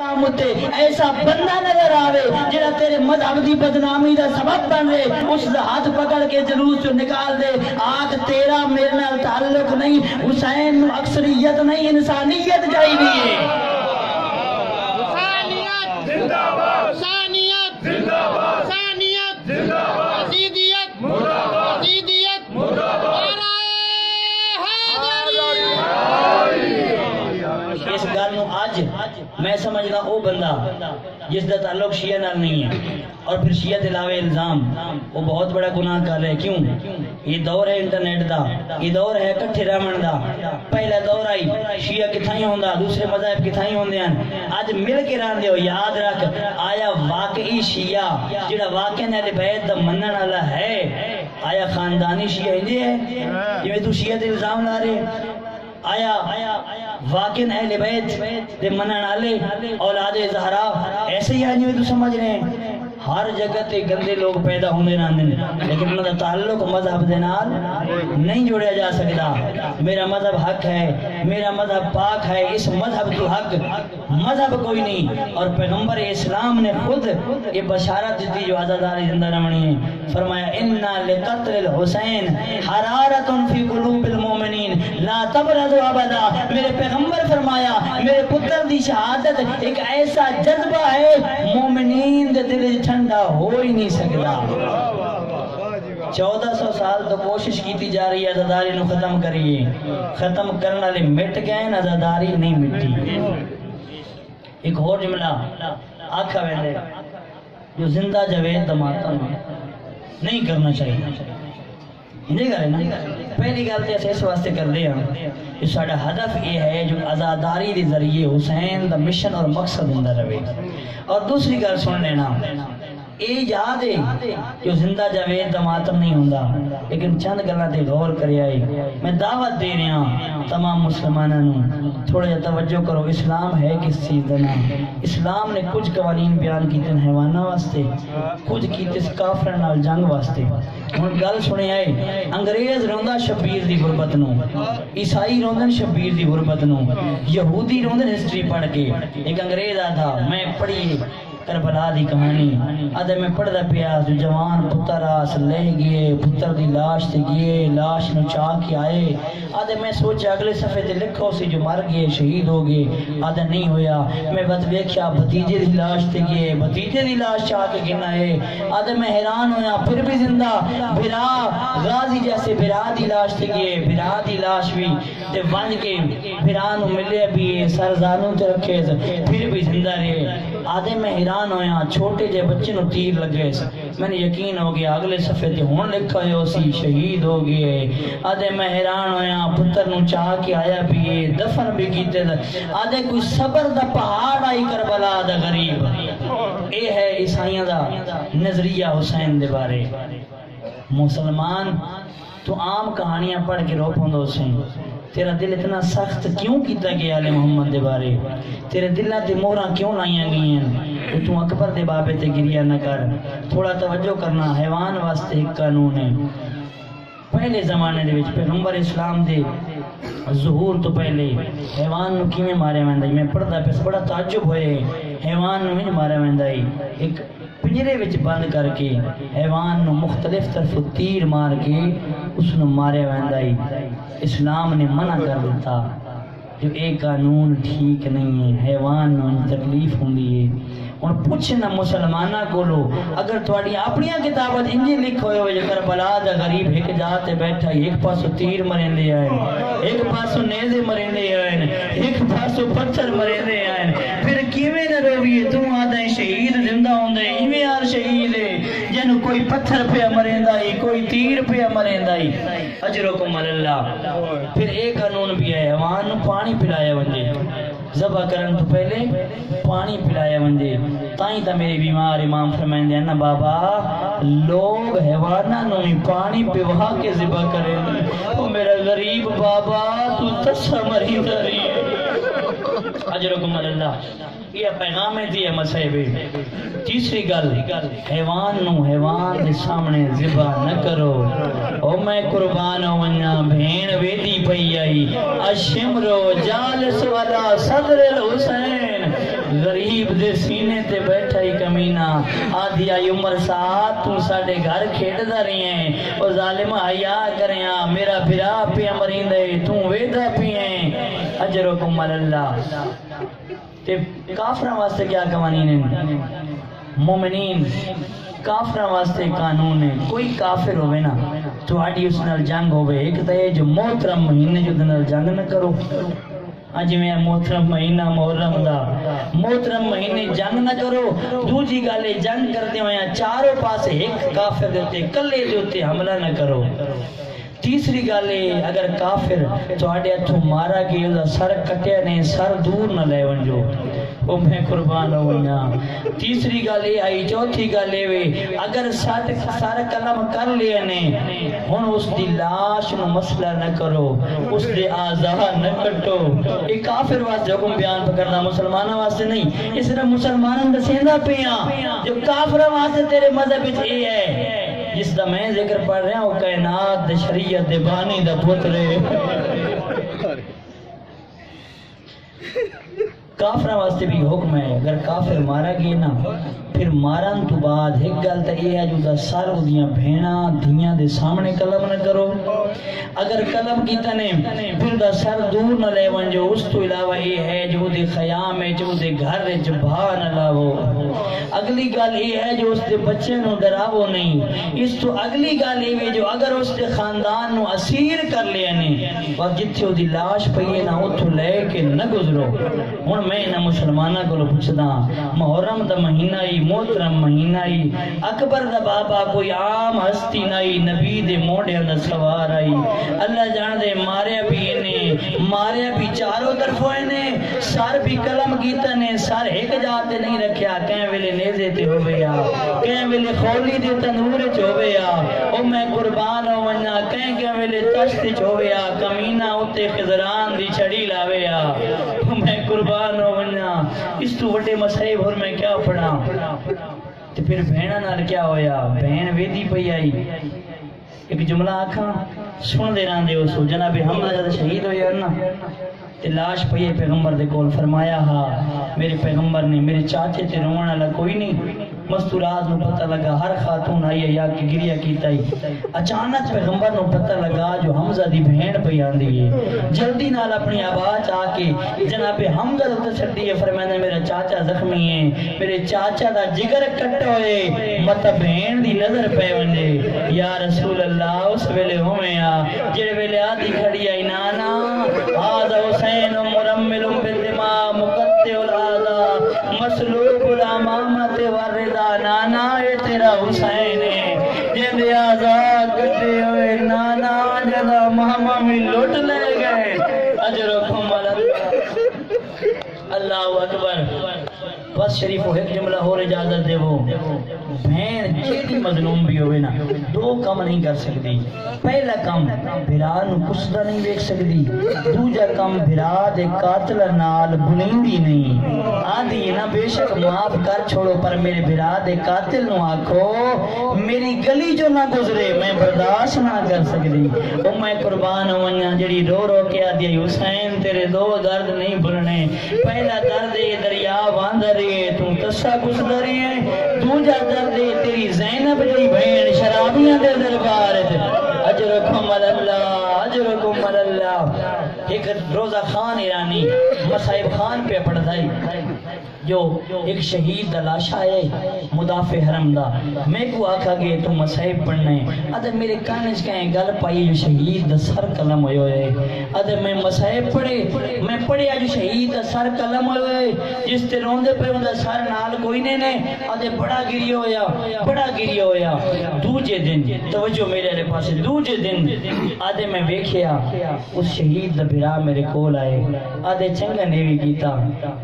مقام تے ایسا بندہ نظر آوے جڑا تیرے مذہب دی بدنامی دا سبب بن رہے، اس دا ہاتھ پکڑ کے جلوس چو نکال دے۔ آج تیرا میرے نال تعلق نہیں، حسین اکثریت نہیں، انسانیت جائی بھی ہے ثانیت ثانیت ثانیت عزیدیت عزیدیت نعرہ حیدری اس گل نو اج میں سمجھنا او بندہ جس دا تعلق شیعہ نال نہیں ہے اور پھر شیعہ علاوہ الزام وہ بہت بڑا گناہ کر رہے کیوں؟ یہ دور ہے انٹرنیٹ دا یہ دور ہے کٹھے رہن دا۔ پہلا دور آئی شیعہ کتھائی ہوندا دوسرے مذہب کتھائی ہوندے ہیں۔ اج مل کے رہن دیو یاد رکھ آیا واقعی شیعہ جڑا واقعی اہل بیت دا منن والا ہے؟ آیا خاندانی شیعہ ہندے ہے؟ جویں تو شیعہ دے الزام لا رہے آیا واقع اہل بیت دے منن والے اولاد زہرا، ایسے ہی آج تو سمجھ رہے ہیں۔ ہر جگہ تے گندے لوگ پیدا ہوندے رہندے نے، لیکن انہاں دا تعلق مذہب دے نال نہیں جوڑیا جا سکدا۔ میرا مذہب حق ہے، میرا مذہب پاک ہے، اس مذہب تو حق مذہب کوئی نہیں۔ اور پیغمبر اسلام نے خود یہ بشارت دی جو عزاداری زندہ رمنی ہے۔ فرمایا، انا لقتل الحسین حرارت فی قلوب المومنین لا تبرد ابدا میرے پیغمبر فرمایا، میرے پتر دی شہادت ایک ایسا جذبہ ہے، مومنین دے دل وچ ٹھنڈا ہو ہی نہیں سکتا۔ چودہ سو سال تو کوشش کیتی جا رہی ہے عزاداری نو ختم کریے۔ ختم کرنے والے مٹ گئے نا عزاداری نہیں مٹی۔ ایک اور جملہ آکھا ویندے جو زندہ جوید دماتا نہیں کرنا چاہیے۔ نا؟ پہلی گل تے اس واسطے کر رہے ہاں کہ ساڈا ہدف یہ ہے جو آزاداری دے ذریعے حسین دا مشن اور مقصد ہوندا رہے۔ اور دوسری گل سن لینا اے یاد ہے جو زندہ جاوید دا ماتم نہیں ہوندا، لیکن چند گلاں تے غور کریا ہے میں دعوت دے رہا ہوں تمام مسلمانوں نو تھوڑا جا توجہ کرو، اسلام ہے کس چیز دا نام؟ اسلام نے کچھ قوانین بیان کیتے حیواناں واسطے، کچھ کیتے کافراں نال جنگ واسطے۔ ہن گل سنے آئے، انگریز روندا شبیر دی غربت نو عیسائی روندن شبیر دی غربت نو یہودی روندن ہسٹری پڑھ کے، ایک انگریز آ تھا میں پڑھی کربلا دی کہانی۔ ادے میں پڑھدا پیا جو جوان پتر آس لے گئے، پتر دی لاش تے گئے، لاش نو چا کے آئے۔ ادے میں سوچا اگلے صفحے تے لکھو سی جو مر گئے، شہید ہو گئے۔ ادے نہیں ہویا۔ میں بس ویکھیا، بھتیجے دی لاش تے گئے۔ بھتیجے دی لاش چا کے گنا ہے۔ ادے میں حیران ہویا، پھر بھی زندہ۔ بھرا، غازی جیسے بھرا دی لاش تے گئے۔ بھرا دی لاش بھی تے ون کے بھرا نو ملے بھی سر زانوں تے رکھے پھر بھی زندہ رہے۔ آدھے میں حیران ہویا، چھوٹے جے بچے نو تیر لگے میں نے یقین ہو گیا، اگلے صفحے تے ہون لکھا ہے، اسی شہید ہو گئے۔ آدھے میں حیران ہویا، پتر نو چاہ کے آیا بھی دفن بھی کیتے آدھے کوئی صبر دا پہاڑ آئی کربلا دا غریب۔ اے ہے عیسائیاں دا نظریہ حسین دے بارے۔ مسلمان، تو عام کہانیاں پڑھ کے رو پوندو سے تیرا دل اتنا سخت کیوں کیتا گیا علی محمد دے بارے؟ تیرے دلہ تے موراں کیوں لائیاں گئی ہیں تو اکبر دے بابے تے گریا نہ کر۔ تھوڑا توجہ کرنا حیوان واسطے ایک قانون ہے۔ پہلے زمانے دے وچ پیغمبر اسلام دے ظہور تو پہلے حیوان نو کیویں ماریا ویندا میں پڑھدا پس بڑا تعجب ہوئے۔ حیوان نو نہیں ماریا ویندا ایک پنجرے وچ بند کر کے حیوان نو مختلف طرف تیر مار کے اس نو ماریا ویندا اسلام نے منع کر دیتا جو ایک قانون ٹھیک نہیں ہے، حیوان نو تکلیف ہوندی ہے اور پوچھنا مسلمانہ کو لو اگر تھوڑی اپنیاں کتابت انجی لکھ ہوئے ہوئے جکر بلا دا غریب ایک جاتے بیٹھا ایک پاسو تیر مرین دے آئے ایک پاسو نیزے مرین دے آئے ایک پاسو پتھر مرین دے آئے پھر کیویں نہ رویے تو آدھا شہید زندہ ہوں دے ایویں یار شہید ہے جنو کوئی پتھر پہ مرین دائی کوئی تیر پہ مرین دائی اجرکم اللہ پھر ایک قانون بھی ہے وہاں نو پانی پلایا ونجے زبا کرن تو پہلے پانی پلایا ونجے تائیں تا میرے بیمار امام فرمائیں دے نا بابا لوگ حیوانہ نو پانی پہ وہاں کے زبا کریں او میرا غریب بابا تو تسا مری داری اجرکم اللہ یہ پیغام ہے جی دی مسئبے تیسری گل، حیوان نو حیوان دے سامنے زبا نہ کرو۔ او میں قربان ہو ونیا بھین ویدی پئی آئی۔ اشمرو جالس والا صدر الحسین۔ غریب دے سینے تے بیٹھا ہی کمینہ۔ آدھی آئی عمر ساتھ تو ساڑے گھر کھیڑ دا رہی ہیں او ظالم حیا کریں میرا بھرا پیا مریندے تو ویدہ پیئیں اجرکم اللہ۔ تے کافرہ واسطے کیا قوانین ہیں؟ مومنین کافرہ واسطے قانون ہے کوئی کافر ہوئے نا تو آڈی اس نال جنگ ہوئے۔ ایک تو جو محترم مہینے جو نال جنگ نہ کرو۔ اج میں محترم مہینہ محرم دا۔ محترم مہینے جنگ نہ کرو۔ دوجی گالے جنگ کرتے ہوئے چاروں پاسے ایک کافر دیتے کلے دیتے حملہ نہ کرو۔ تیسری گل ہے اگر کافر تواڈے ہتھوں مارا گیا دا سر کٹیا نے، سر دور نہ لے ونجو۔ او میں قربان ہویا تیسری گل یہ، آئی چوتھی گل یہ اگر سات سر کلم کر لیا نے، ہن اس دی لاش نو مسئلہ نہ کرو، اس دے اعضاء نہ کٹو۔ یہ کافر واسطے حکم بیان کرنا مسلمانوں واسطے نہیں اس طرح مسلمانوں دسیندا پیاں جو کافر واسطے تیرے مذہب وچ اے ہے جس دا میں ذکر پڑھ رہا ہوں، کائنات دے شریعت دے بانی دا پترے۔ کافرہ واسطے بھی حکم ہے، اگر کافر مارا گئے نا، پھر مارن تو بعد ایک گل تے یہ ہے، جو دا سر دیاں بھینا دھیاں دے سامنے قلم نہ کرو۔ اگر قلم کیتا نے پھر دا سر دور نہ لے ونجو اس تو علاوہ یہ ہے جو دے خیام ہے، جو دے گھر وچ بھا نہ لاو اگلی گل یہ ہے جو اس دے بچے نو ڈراو نہیں۔ اس تو اگلی گل یہ جو اگر اس دے خاندان نو اسیر کر لیا نے اور جتھے دی لاش پئی ہے نا اوتھوں لے کے نہ گزرو۔ ہن میں نہ مسلماناں کولو پوچھدا ہاں، محرم دا مہینہ ہی محترم مہینہ ہی اکبر دا بابا کوئی عام ہستی نہیں نبی دے موڑے دا سوار آئی اللہ جان دے مارے بھی نے مارے بھی چاروں طرفوں نے۔ سر بھی قلم کیتا نے، سر ایک جاتے نہیں رکھیا۔ کہیں ویلے نیزے تے ہویا کہیں ویلے خولی دے تنور چ ہویا او میں قربان ہو ونجا کہیں کہ ویلے تشت چ ہویا کمینہ اوتے خضران دی چھڑی لاویا او میں قربان ہو ونجا اس تو وڈے مسائب اور میں کیا پڑھا تے پھر بہنا نال کیا ہویا؟ بہن ویدی پئی آئی۔ ایک جملہ آکھاں سن دے رہاں دے اسو سو۔ جناب حمزہ جد شہید ہویا نا تے لاش پئی پیغمبر دے کول، فرمایا، ہا، میرے پیغمبر نے میرے چاچے تے رونا والا کوئی نہیں۔ مستورات نو پتہ لگا، ہر خاتون آئی ہے، یا کہ گریا کیتا ہی۔ اچانک پیغمبر نو پتہ لگا، جو حمزہ دی بہن پئی آندی ہے۔ جلدی نال اپنی آواز آ کے جناب حمزہ تے چھڈی ہے، فرمایا، میرا چاچا زخمی ہے، میرے چاچا دا جگر کٹ ہوئے مت بہن دی نظر پے ونجے یا رسول اللہ، اس ویلے ہوئے آ، جڑے ویلے آدھی کھڑی نانا تیرا حسین ہے۔ جن آزاد کٹے ہوئے نانا جدا ماما میں لٹ لے گئے۔ اجرکم اللہ اللہ اکبر۔ بس شریف ہو ایک جملہ اور اجازت دے وہ۔ بہن جیڑی مظلوم بھی ہوئے نا، دو کم نہیں کر سکتی۔ پہلا کم بھرا نو کسدا نہیں دیکھ سکتی۔ دوجا کم بھرا دے قاتل نال بنیندی نہیں۔ آدھی ہے نا، بے شک معاف کر چھوڑو، پر میرے بھرا دے قاتل نو آکھو، میری گلی جو نہ گزرے، میں برداشت نہ کر سکتی۔ او میں قربان ہوں جڑی رو رو کے آدھی حسین تیرے دو درد نہیں بھولنے۔ پہلا درد یہ دریا باندھ رہی ہے تو تسا گزدری ہے دوجا جا دردے تیری زینب جی بہن شرابیاں دے دربار اجرکم اللہ اجرکم اللہ۔ ایک روزہ خان ایرانی، مصائب خان پہ پڑھتا ہے۔ جو ایک شہید دا لاشا ہے مدافع حرم دا۔ میں کو آکھا گے تو مصائب پڑھنے ادھر میرے کانج کہیں گل پائی جو شہید دا سر قلم ہوئے ہوئے۔ ادھر میں مصائب پڑھے۔ میں پڑھے جو شہید دا سر قلم ہوئے ہوئے۔ جس تے روندے پہ ہوں دا سر نال کوئی نے نے۔ ادھر بڑا گری ہویا، بڑا گری ہویا۔ دوجے دن، توجہ میرے لے پاسے، دوجے دن آدھے میں ویکھیا، اس شہید دا بھرا میرے کول آئے۔ آدھے چنگا نیوی کیتا۔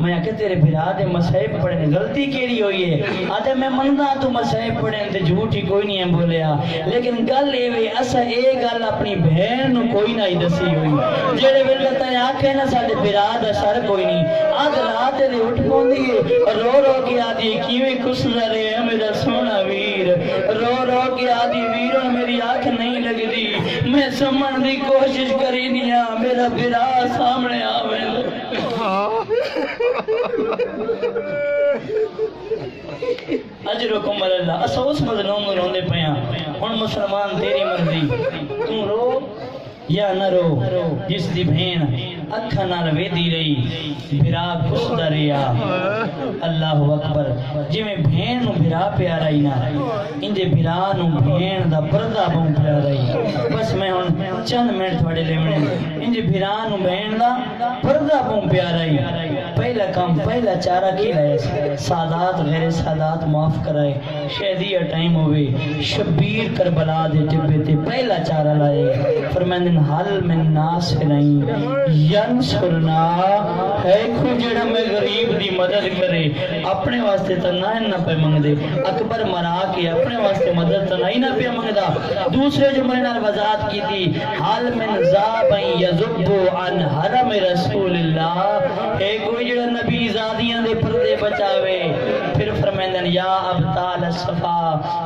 میں آکے تیرے بھرا دے مسائب پڑھنے غلطی کیڑی ہوئی ہے آدھے میں مندہ تو مسائب پڑھنے تے جھوٹی کوئی نہیں ہے بولیا لیکن گل اے وے اسا اے گل اپنی بہن نو کوئی نہ ہی دسی ہوئی جڑے ویلے تے آکھے نا ساڈے بھرا دا سر کوئی نہیں آدھ رات دے اٹھ پوندی ہے رو رو کے آدھی کیویں کسدا رہے ہے میرا سونا ویر رو رو کے آدھی ویر میری آنکھ نہیں لگدی میں سمجھنے دی کوشش کری نہیں میرا بھرا سامنے آوے اجرکم اللہ۔ اسا اس مظلوم نو روندے پیاں ہن مسلمان تیری مرضی۔ تو رو یا نہ رو۔ جس دی بہن اکھا نال ویدی رہی بھرا کسدا رہیا اللہ اکبر۔ جویں بہن نو بھرا پیارا ہی نہ، انجے بھرا نو بہن دا پردہ بہوں پیارا ہی بس میں ہن چند منٹ تھوڑے لیمنے انجے بھرا نو بہن دا پردہ بہوں پیارا ہی۔ پہلا کام، پہلا چارہ کی لائے سادات، غیر سادات معاف کرائے۔ شہدیہ ٹائم ہوئے شبیر کربلا دے جبے تے پہلا چارہ لائے۔ فرمائندن حل من ناس نہیں۔ ینصرنا۔ ہے کو جڑا میں غریب دی مدد کرے۔ اپنے واسطے تو نہ نہ پہ منگ دے اکبر مرا کے اپنے واسطے مدد تو نہیں نہ پہ منگ دا دوسرے جو جملے نال وضاحت کی تھی حل من ذابن یذبو عن حرم رسول اللہ۔ ہے کوئی جڑا نبی زادیاں دے پردے بچاوے، پھر فرمیندن یا ابطال صفا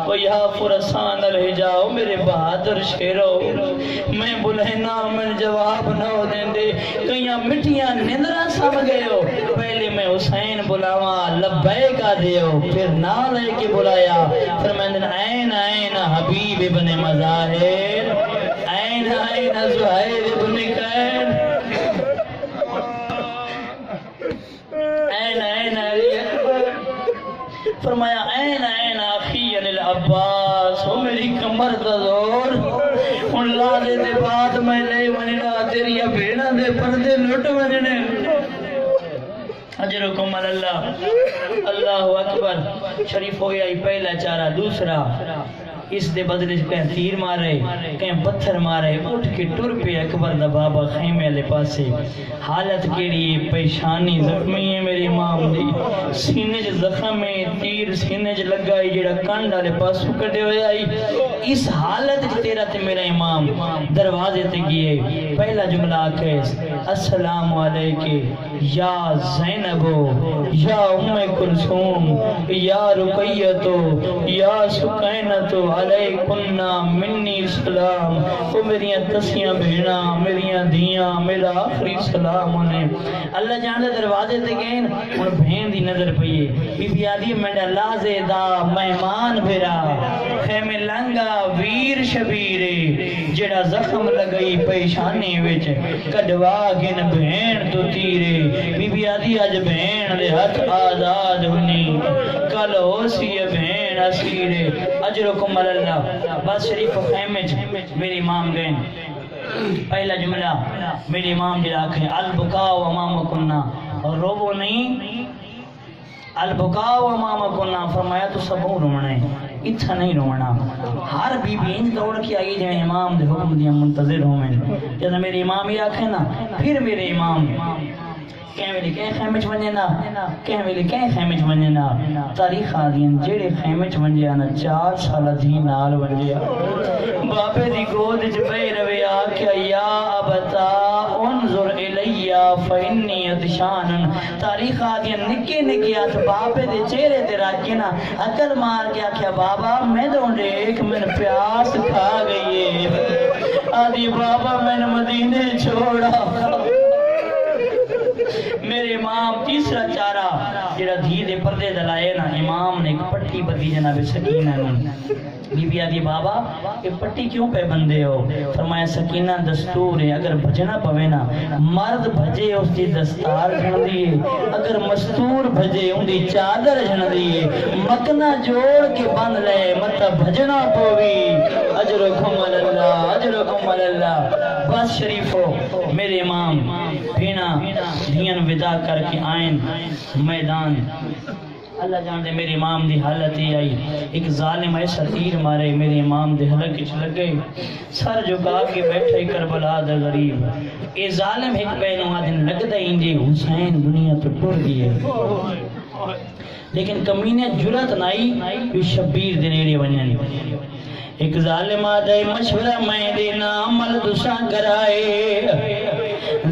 و یا فرسان الحجاؤ میرے بہادر شیرو، میں بلہنا من جواب نہ ہو دیں دے کئیاں مٹیاں نندرہ سم گئے ہو، پہلے میں حسین بلاوا لبے کا دیو پھر نہ لے کے بلایا۔ فرمیندن این این حبیب ابن مظاہر۔ این این زہیر ابن قین این این علی اکبر فرمایا این این آخی علی العباس. ہو میری کمر دا زور ان لا دے بعد میں لے وننا تیری بھیڑا دے پردے لٹ وننے اجرکم اللہ۔ اللہ اکبر۔ شریف ہو گیا ہی پہلا چارہ، دوسرا۔ اس دے بدلے کہیں تیر مارے، کہیں پتھر مارے، اٹھ کے ٹر پہ اکبر دا بابا خیمے لے پاسے۔ حالت کیڑی ہے، پیشانی زخمی ہے میری امام دی سینے چ زخم ہے، تیر سینے چ لگائی جڑا کنڈ والے پاسوں کڈے ہوئے آئی۔ اس حالت چ تیرا تے میرا امام دروازے تے گئے، پہلا جملہ آکھے، السلام علیکم، یا زینبو یا ام کلثوم، یا رقیتو یا سکینتو علیکن منی سلام۔ او میریاں تسیاں بھیڑا میریاں دیاں میرا آخری سلام انہیں۔ اللہ جانے دروازے تے گئے ان بہن دی نظر پئیے بی بی آدھی میڈا لازے دا مہمان بھیرا۔ خیمے لنگا ویر شبیرے جڑا زخم لگئی پیشانی وچ، کڈوا گن بہن تو تیرے بی بی آدھی اج بہن دے ہاتھ آزاد ہونی کل ہو سی بہن اسیرے، اجرکم اللہ۔ بس شریف و خیمے میری امام گئے۔ پہلا جملہ میری امام جڑا کہ البکاء امام کننا اور روبو نہیں، البکاء امام کننا فرمایا تو سبوں رونا ہے اتھا نہیں رونا۔ ہر بی بی انج دوڑ کے آئی جائیں امام دے حکم دیا منتظر ہوں میں جب میرے امام ہی آکھے نا، پھر میرے امام۔ کہیں ویلے کہیں خیمے ونجے نا، کہیں ویلے کہیں خیمے ونجے نا۔ تاریخ آدین جیڑے خیمے چ ونجے نا چار سال دھی نال ونجے بابے دی گود چ پے روے آکھیا، یا الیا ادشان تاریخ آدین نکی نکی ہاتھ باپے دے چہرے دے رکھ کے نا عقل مار کے آکھیا، بابا، میں تو دیکھ من پیاس کھا گئی ہے آدھی بابا، میں مدینے چھوڑا۔ میرے ماں تیسرا چارہ جڑا دھی دے پردے دلائے نا، امام نے ایک پٹی بدی جناب سکینہ نے بی بی آدھی، بابا، یہ پٹی کیوں پہ بندے ہو؟ فرمایا، سکینہ دستور ہے، اگر بھجنا پوے نا، مرد بھجے اس دی دستار جن دیئے اگر مستور بھجے، ان دی چادر جن دیئے مکنا جوڑ کے بند لے مطا بھجنا پوی۔ اجرکم اللہ اجرکم اللہ۔ بس شریف ہو، میرے امام۔ پینا دھین ودا کر کے آئین، میدان۔ اللہ جان دے میرے امام دی حالت ہی آئی۔ ایک ظالم ایسا تیر مارے، میرے امام دے حلق چ لگے سر جھکا کے بیٹھے کربلا دا غریب۔ اے ظالم ایک پہنو آدن لگتا ہی انجے حسین دنیا تو ٹر گئے لیکن کمینے جرت نائی، یہ شبیر دے نیڑے ونجن ایک ظالم آدھے مشورہ میں دینا عمل دوسرا کرائے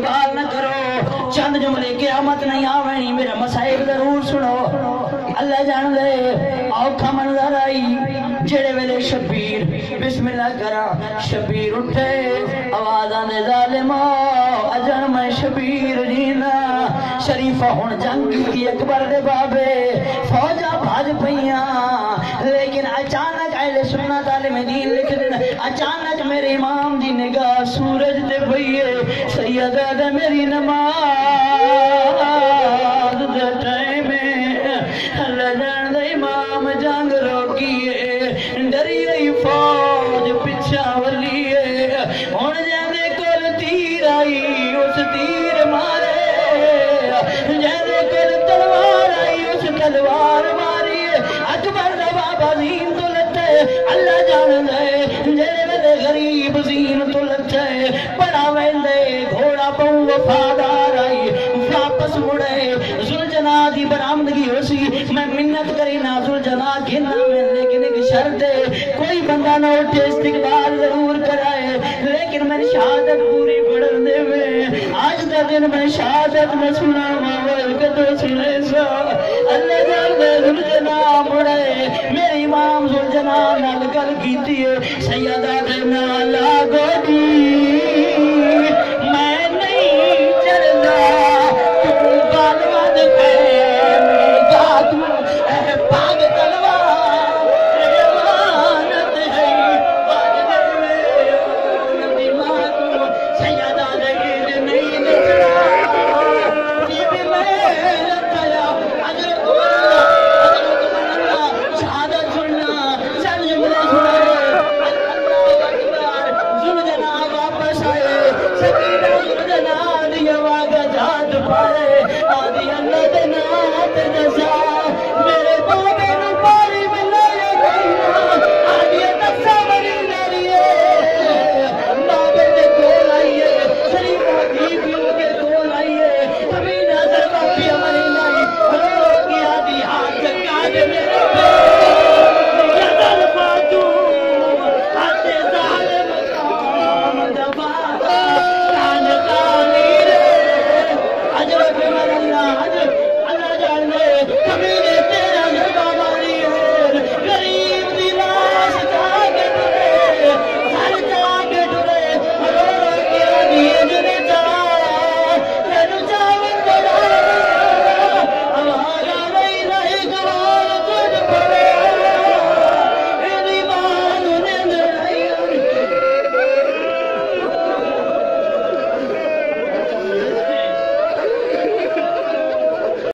سوال نہ کرو۔ چند جملے قیامت نہیں آوینی میرا مسائل ضرور سنو۔ اللہ جان لے اوکھا منظر آئی، جڑے ویلے شبی بسم اللہ کرا، شبیر اٹھے، آواز آنے ظالمو اجن میں شبیر جینا۔ شریفہ ہون جنگ کی اکبر دے بابے فوجا بھاج پئیاں۔ لیکن اچانک اہل سنت عالم دین لکھ دینا اچانک میرے امام دی نگاہ سورج دے بھئیے سیدہ دے میری نماز دے ٹائم اللہ جان دے امام جنگ روکیے ڈری گئی فوج پچھا ولیے ہن جاندے کول تیر آئی اس تیر مارے جاندے کول تلوار آئی اس تلوار ماری اکبر دا بابا زین تو لتے اللہ جان دے جڑے ویلے غریب زین تو لتے بڑا ویندے گھوڑا پوں وفادار آئی واپس مڑے زلجنا دی برآمدگی ہو سی میں منت کری نا زلجنا شرط ہے کوئی بندہ نہ اٹھے، استقبال ضرور کرائے۔ لیکن میں شہادت پوری پڑھن دے میں آج دا دن میں شہادت میں سنا ماول کدو سنے سا۔ اللہ جان دے زلجنا مڑے میری امام زلجنا نال گل کیتی ہے۔ سیدہ دینا